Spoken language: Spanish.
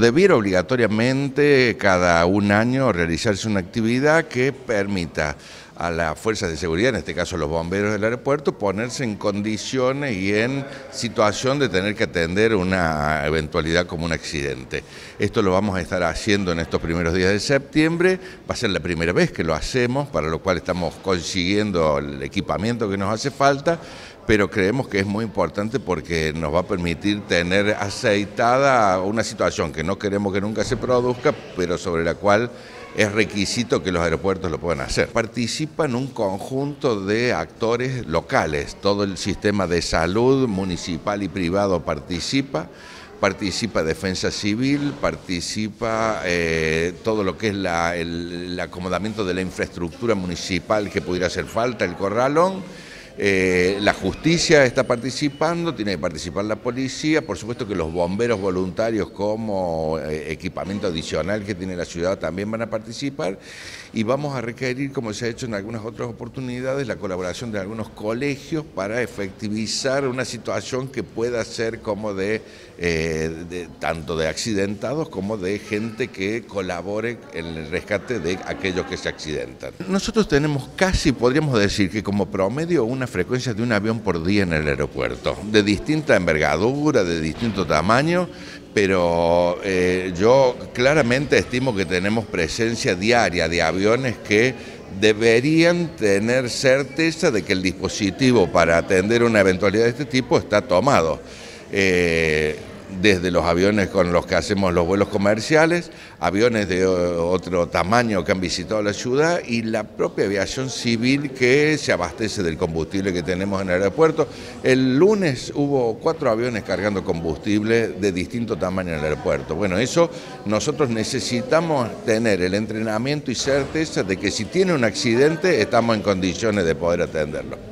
Debiera obligatoriamente cada un año realizarse una actividad que permita a las fuerzas de seguridad, en este caso los bomberos del aeropuerto, ponerse en condiciones y en situación de tener que atender una eventualidad como un accidente. Esto lo vamos a estar haciendo en estos primeros días de septiembre, va a ser la primera vez que lo hacemos, para lo cual estamos consiguiendo el equipamiento que nos hace falta, pero creemos que es muy importante porque nos va a permitir tener aceitada una situación que no queremos que nunca se produzca, pero sobre la cual es requisito que los aeropuertos lo puedan hacer. Participan un conjunto de actores locales, todo el sistema de salud municipal y privado participa. Participa Defensa Civil, participa eh, todo lo que es el acomodamiento de la infraestructura municipal que pudiera hacer falta, el corralón eh, la justicia está participando, tiene que participar la policía, por supuesto que los bomberos voluntarios como eh, equipamiento adicional que tiene la ciudad también van a participar y vamos a requerir, como se ha hecho en algunas otras oportunidades, la colaboración de algunos colegios para efectivizar una situación que pueda ser como de, eh, tanto de accidentados como de gente que colabore en el rescate de aquellos que se accidentan. Nosotros tenemos casi, podríamos decir que como promedio, una frecuencia de un avión por día en el aeropuerto, de distinta envergadura, de distinto tamaño, pero eh, yo claramente estimo que tenemos presencia diaria de aviones que deberían tener certeza de que el dispositivo para atender una eventualidad de este tipo está tomado. Eh, desde los aviones con los que hacemos los vuelos comerciales, aviones de otro tamaño que han visitado la ciudad y la propia aviación civil que se abastece del combustible que tenemos en el aeropuerto. El lunes hubo cuatro aviones cargando combustible de distinto tamaño en el aeropuerto. Bueno, eso nosotros necesitamos tener el entrenamiento y certeza de que si tiene un accidente estamos en condiciones de poder atenderlo.